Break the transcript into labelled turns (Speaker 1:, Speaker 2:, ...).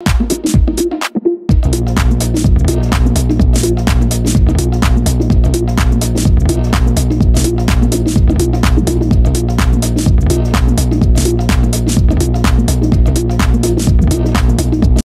Speaker 1: you